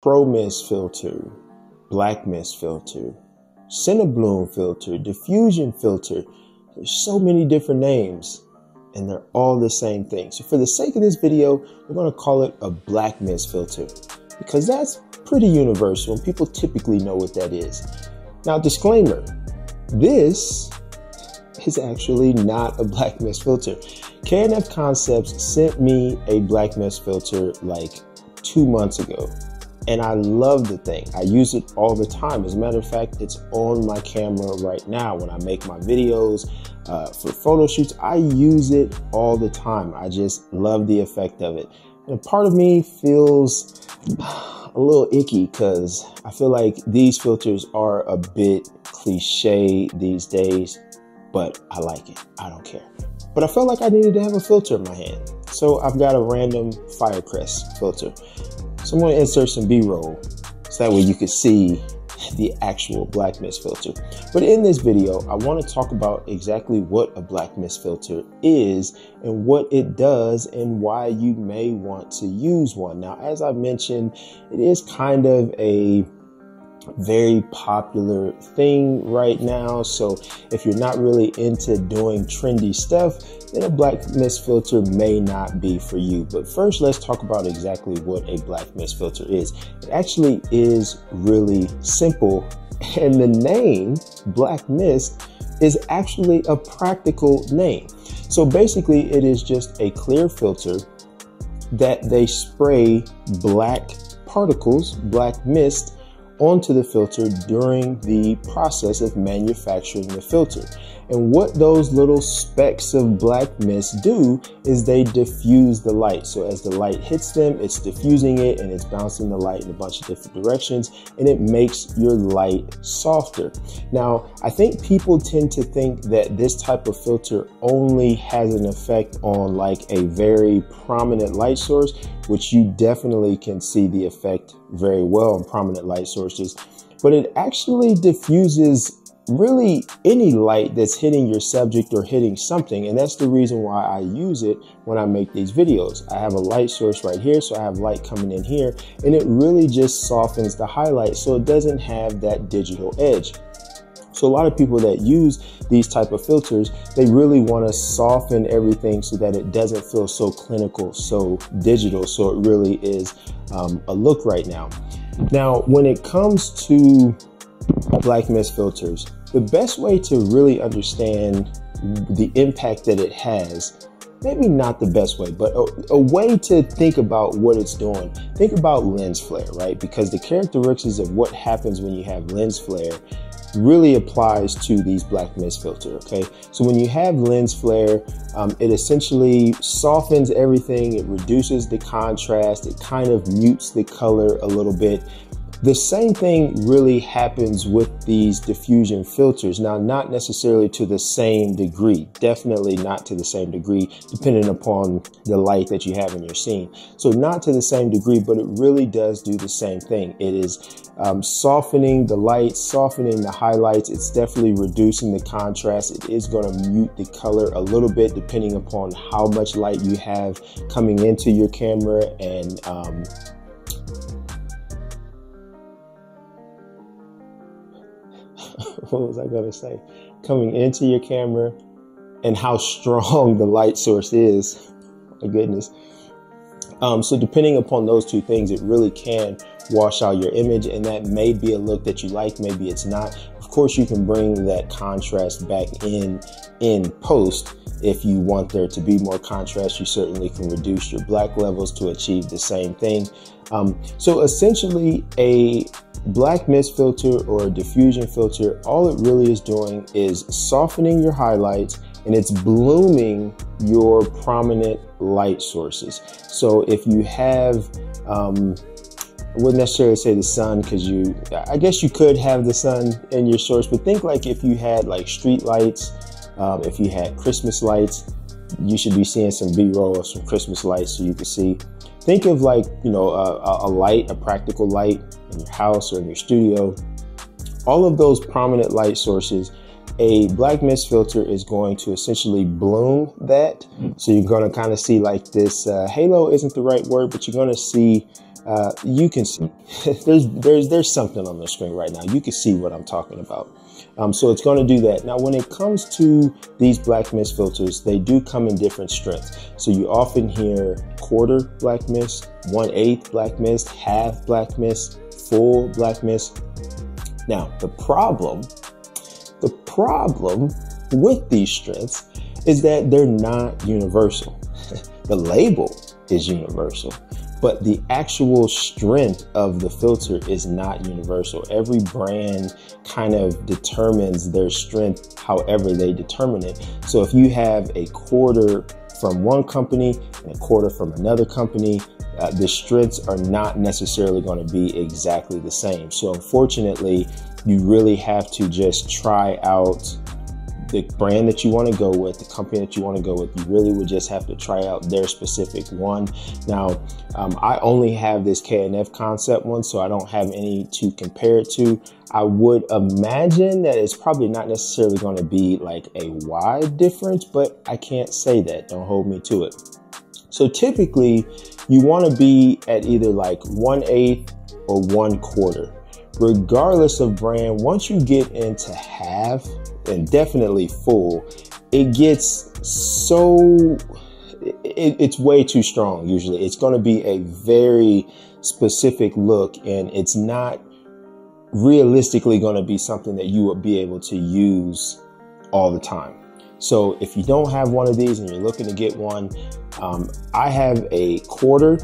Pro Mist filter, Black Mist filter, Cinebloom filter, Diffusion filter. There's so many different names and they're all the same thing. So for the sake of this video, we're going to call it a Black Mist filter because that's pretty universal and people typically know what that is. Now, disclaimer, this is actually not a Black Mist filter. K&F Concepts sent me a Black Mist filter like two months ago and I love the thing. I use it all the time. As a matter of fact, it's on my camera right now when I make my videos uh, for photo shoots. I use it all the time. I just love the effect of it. And part of me feels a little icky because I feel like these filters are a bit cliche these days, but I like it. I don't care. But I felt like I needed to have a filter in my hand. So I've got a random Firecrest filter. So I'm going to insert some B-roll so that way you can see the actual black mist filter. But in this video, I want to talk about exactly what a black mist filter is and what it does and why you may want to use one. Now, as I mentioned, it is kind of a very popular thing right now. So if you're not really into doing trendy stuff, then a black mist filter may not be for you. But first, let's talk about exactly what a black mist filter is. It actually is really simple. And the name black mist is actually a practical name. So basically it is just a clear filter that they spray black particles, black mist onto the filter during the process of manufacturing the filter. And what those little specks of black mist do is they diffuse the light. So as the light hits them, it's diffusing it and it's bouncing the light in a bunch of different directions and it makes your light softer. Now, I think people tend to think that this type of filter only has an effect on like a very prominent light source, which you definitely can see the effect very well on prominent light sources, but it actually diffuses really any light that's hitting your subject or hitting something. And that's the reason why I use it when I make these videos. I have a light source right here, so I have light coming in here, and it really just softens the highlight so it doesn't have that digital edge. So a lot of people that use these type of filters, they really want to soften everything so that it doesn't feel so clinical, so digital. So it really is um, a look right now. Now, when it comes to black mist filters, the best way to really understand the impact that it has, maybe not the best way, but a, a, way to think about what it's doing. Think about lens flare, right? Because the characteristics of what happens when you have lens flare really applies to these black mist filter, okay? So when you have lens flare, um, it essentially softens everything, it reduces the contrast, it kind of mutes the color a little bit, the same thing really happens with these diffusion filters. Now, not necessarily to the same degree, definitely not to the same degree, depending upon the light that you have in your scene. So not to the same degree, but it really does do the same thing. It is um, softening the light, softening the highlights. It's definitely reducing the contrast. It is going to mute the color a little bit, depending upon how much light you have coming into your camera and um, what was I going to say? Coming into your camera and how strong the light source is. My goodness. Um, so depending upon those two things, it really can wash out your image and that may be a look that you like, maybe it's not. Course, you can bring that contrast back in in post if you want there to be more contrast, you certainly can reduce your black levels to achieve the same thing. Um, so essentially a black mist filter or a diffusion filter, all it really is doing is softening your highlights and it's blooming your prominent light sources. So if you have, um, I wouldn't necessarily say the sun because you, I guess you could have the sun in your source, but think like if you had like street lights, um, if you had Christmas lights, you should be seeing some B-roll of some Christmas lights so you can see. Think of like, you know, a, a light, a practical light in your house or in your studio. All of those prominent light sources, a black mist filter is going to essentially bloom that. So you're going to kind of see like this uh, halo isn't the right word, but you're going to see uh, you can see there's there's there's something on the screen right now. You can see what I'm talking about. Um, so it's going to do that. Now, when it comes to these black mist filters, they do come in different strengths. So you often hear quarter black mist, one eighth black mist, half black mist, full black mist. Now, the problem, the problem with these strengths is that they're not universal. the label is universal but the actual strength of the filter is not universal. Every brand kind of determines their strength however they determine it. So if you have a quarter from one company and a quarter from another company, uh, the strengths are not necessarily going to be exactly the same. So unfortunately, you really have to just try out the brand that you want to go with, the company that you want to go with, you really would just have to try out their specific one. Now, um, I only have this K&F Concept one, so I don't have any to compare it to. I would imagine that it's probably not necessarily going to be like a wide difference, but I can't say that. Don't hold me to it. So typically, you want to be at either like one eighth or one quarter regardless of brand, once you get into half and definitely full, it gets so it, it's way too strong usually. It's going to be a very specific look and it's not realistically going to be something that you would be able to use all the time. So if you don't have one of these and you're looking to get one, um, I have a quarter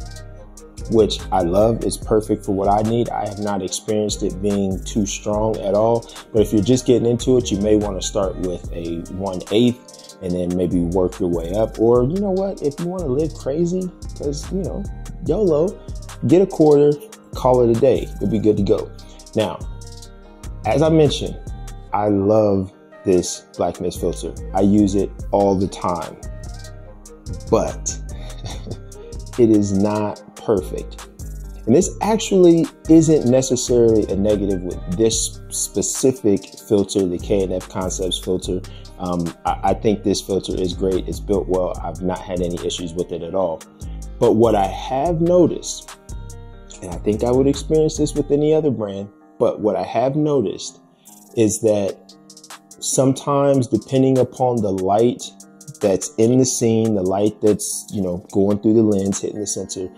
which I love. It's perfect for what I need. I have not experienced it being too strong at all. But if you're just getting into it, you may want to start with a 1 8 and then maybe work your way up. Or you know what? If you want to live crazy, because you know, YOLO, get a quarter, call it a day. You'll be good to go. Now, as I mentioned, I love this black mist filter. I use it all the time. But it is not perfect. And this actually isn't necessarily a negative with this specific filter, the K&F Concepts filter. Um, I, I think this filter is great. It's built well. I've not had any issues with it at all. But what I have noticed, and I think I would experience this with any other brand, but what I have noticed is that sometimes depending upon the light that's in the scene, the light that's, you know, going through the lens, hitting the sensor,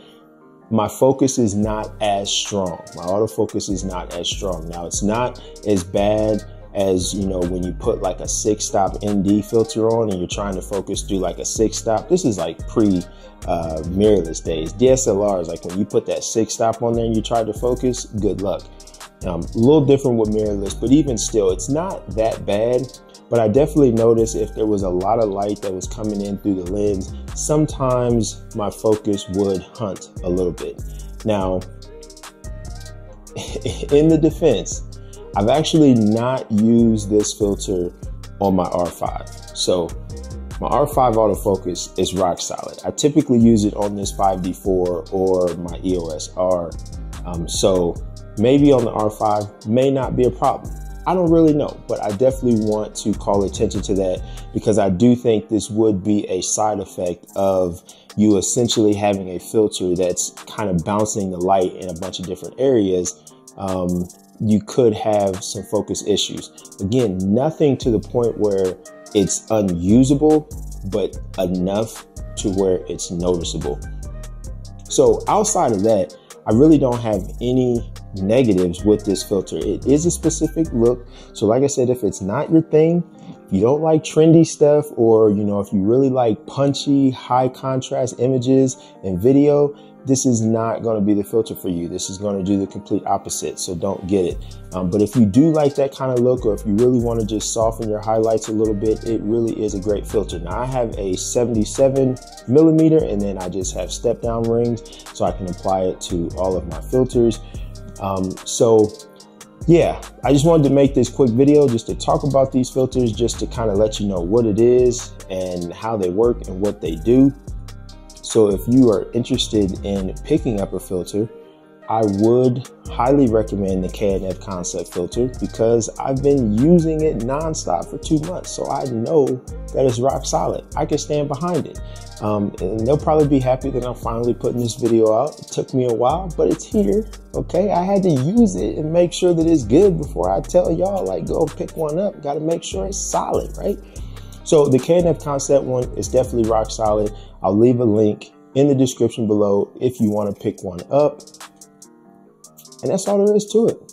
my focus is not as strong. My autofocus is not as strong. Now it's not as bad as you know when you put like a six stop ND filter on and you're trying to focus through like a six stop. This is like pre uh, mirrorless days. DSLRs like when you put that six stop on there and you try to focus, good luck. Um, a little different with mirrorless, but even still, it's not that bad. But I definitely noticed if there was a lot of light that was coming in through the lens, sometimes my focus would hunt a little bit. Now, in the defense, I've actually not used this filter on my R5. So my R5 autofocus is rock solid. I typically use it on this 5D4 or my EOS R. Um, so maybe on the R5 may not be a problem. I don't really know, but I definitely want to call attention to that because I do think this would be a side effect of you essentially having a filter that's kind of bouncing the light in a bunch of different areas. Um, you could have some focus issues. Again, nothing to the point where it's unusable, but enough to where it's noticeable. So outside of that, I really don't have any negatives with this filter. It is a specific look. So like I said, if it's not your thing, if you don't like trendy stuff or, you know, if you really like punchy, high contrast images and video, this is not going to be the filter for you. This is going to do the complete opposite. So don't get it. Um, but if you do like that kind of look, or if you really want to just soften your highlights a little bit, it really is a great filter. Now I have a 77 millimeter and then I just have step down rings so I can apply it to all of my filters. Um, so yeah, I just wanted to make this quick video just to talk about these filters, just to kind of let you know what it is and how they work and what they do. So if you are interested in picking up a filter, I would highly recommend the K&F Concept filter because I've been using it nonstop for two months. So I know that it's rock solid. I can stand behind it. Um, and they'll probably be happy that I'm finally putting this video out. It took me a while, but it's here. Okay. I had to use it and make sure that it's good before I tell y'all, like, go pick one up. Got to make sure it's solid, right? So the K&F Concept one is definitely rock solid. I'll leave a link in the description below if you want to pick one up. And that's all there is to it.